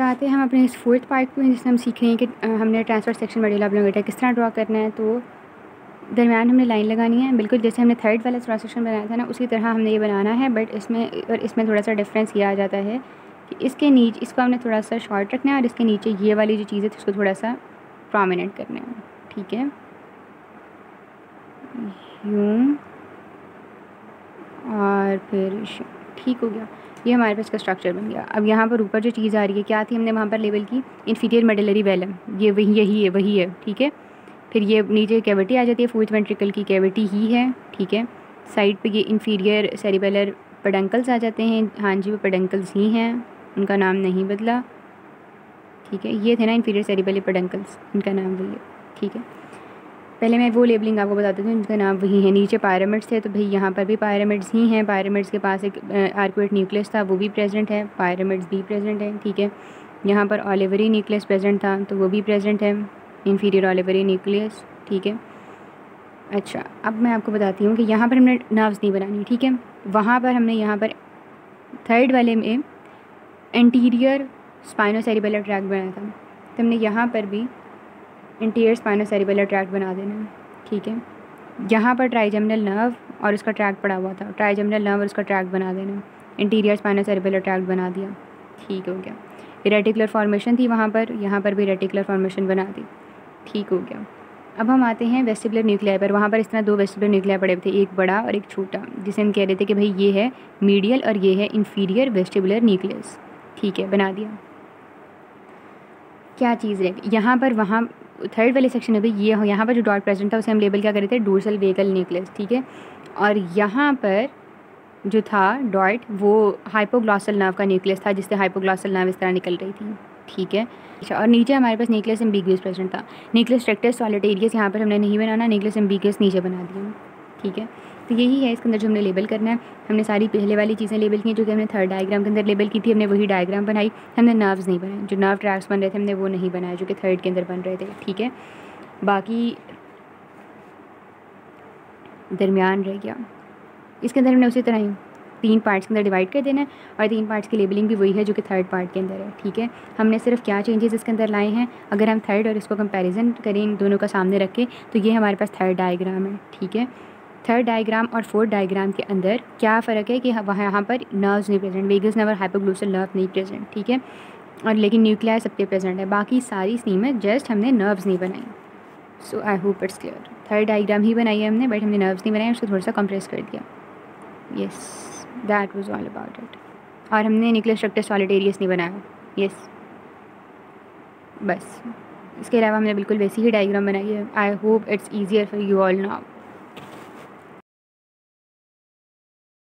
आते हैं हम अपने इस फोर्थ पार्ट में, जिसमें हम सीख रहे हैं कि हमने ट्रांसफ़र सेक्शन मॉड्यूल ऑब्लिंग किस तरह ड्रा करना है तो दरमियान हमने लाइन लगानी है। बिल्कुल जैसे हमने थर्ड वाला क्रॉस सेक्शन बनाया था ना, उसी तरह हमने ये बनाना है बट इसमें, और इसमें थोड़ा सा डिफरेंस ये आ जाता है कि इसके नीचे, इसको हमने थोड़ा सा शॉर्ट रखना है और इसके नीचे ये वाली जो चीज़ है उसको थोड़ा सा प्रोमिनेंट करना है। ठीक है? यूँ, और फिर ठीक हो गया। ये हमारे पास का स्ट्रक्चर बन गया। अब यहाँ पर ऊपर जो चीज़ आ रही है, क्या थी हमने वहाँ पर लेवल की? इन्फीरियर मेडलरी वेलम ये वही, यही है, वही है, ठीक है? फिर ये नीचे कैविटी आ जाती है फोर्थ वेंट्रिकल की कैविटी ही है, ठीक है? साइड पे ये इन्फीरियर सेरिबेलर पेडंकल्स आ जाते हैं। हाँ जी, वो पेडंकल्स ही हैं। उनका नाम नहीं बदला। ठीक है? ये थे ना इन्फीरियर सेरिबेलर पेडंकल्स इनका नाम वही है, ठीक है? पहले मैं वो लेबलिंग आपको बताती हूँ जिनका नाम वही है। नीचे पायरामिड्स थे तो भाई यहाँ पर भी पायरामिड्स ही हैं। पायरामिड्स के पास एक आर्कुएट न्यूक्लियस था, वो भी प्रेजेंट है। पायरामिड्स भी प्रेजेंट है, ठीक है। यहाँ पर ऑलिवरी न्यूक्लियस प्रेजेंट था तो वो भी प्रेजेंट है। इन्फीरियर ऑलिवरी न्यूक्लियस ठीक है। अच्छा अब मैं आपको बताती हूँ कि यहाँ पर हमने नर्व्स नहीं बनानी, ठीक है। वहाँ पर हमने यहाँ पर थर्ड वाले में एंटीरियर स्पाइनोसेरिबेलर ट्रैक बनाया था। तो हमने यहाँ पर भी इंटीरियर स्पाइनोसेरिबेलर ट्रैक बना देना। ठीक है? यहाँ पर ट्राइजमनल नर्व और उसका ट्रैक पड़ा हुआ था। ट्राइजमनल नर्व और उसका ट्रैक बना देना। इंटीरियर स्पाइनोसेरिबेलर ट्रैक बना दिया। ठीक हो गया। रेटिकुलर फॉर्मेशन थी वहाँ पर। यहाँ पर भी रेटिकुलर फॉर्मेशन बना दी। ठीक हो गया। अब हम आते हैं वेस्टिबुलर न्यूक्लिया पर। वहाँ पर इस तरह दो वेस्टिबुलर न्यूक्लिया पड़े हुए थे। एक बड़ा और एक छोटा, जिसे हम कह रहे थे कि भाई ये है मीडियल और ये है इन्फीरियर वेस्टिबुलर न्यूक्लियस ठीक है? बना दिया। क्या चीज़ रह यहाँ पर वहाँ थर्ड वाले सेक्शन में भी ये हो, यहाँ पर जो डॉट प्रेजेंट था, उसे हम लेबल क्या करे थे? डोर्सल वेगल न्यूक्लियस ठीक है? और यहाँ पर जो था डॉट वो हाइपोग्लॉसल नाव का न्यूक्लियस था, जिससे हाइपोग्लॉसल नर्व इस तरह निकल रही थी, ठीक है? अच्छा और नीचे हमारे पास न्यूक्लियस एम्बिगियस प्रेजेंट था। न्यूक्लियस स्ट्रेक्टस सॉलिटेरियस यहाँ पर हमने नहीं बनाना न्यूक्लियस एम्बिगियस नीचे बना दिया। ठीक है? तो यही है, इसके अंदर जो हमने लेबल करना है। हमने सारी पहले वाली चीज़ें लेबल की जो कि हमने थर्ड डायग्राम के अंदर लेबल की थी, हमने वही डायग्राम बनाई। हमने नर्व्स नहीं बनाए, जो नर्व ट्रैक्स बन रहे थे, हमने वो नहीं बनाए, जो कि थर्ड के अंदर बन रहे थे, ठीक है? बाकी दरमियान रह गया। इसके अंदर हमने उसी तरह ही तीन पार्ट्स के अंदर डिवाइड कर देना है, और तीन पार्ट्स की लेबलिंग भी वही है, जो कि थर्ड पार्ट के अंदर है, ठीक है? हमने सिर्फ़ क्या चेंजेस इसके अंदर लाए हैं? अगर हम थर्ड और इसको कंपैरिजन करें, इन दोनों का सामने रखें तो ये हमारे पास थर्ड डायग्राम है, ठीक है? थर्ड डायग्राम और फोर्थ डायग्राम के अंदर क्या फ़र्क है कि वहाँ, यहाँ पर नर्व्स नहीं present vagus nerve hypoglossal nerve नहीं प्रेजेंट ठीक है? और लेकिन न्यूक्लियर सबके प्रेजेंट है, बाकी सारी स्कीम है जस्ट हमने नर्व्स नहीं बनाई। So I hope it's clear third diagram ही बनाई है हमने बट हमने नर्व्स नहीं बनाए उसको थोड़ा सा कंप्रेस कर दिया। Yes that was all about it और हमने न्यूक्लियर स्ट्रक्चर सॉलिड एरियस नहीं बनाया। यस. बस। इसके अलावा हमने बिल्कुल वैसी ही डायग्राम बनाई है। I hope it's easier for you all now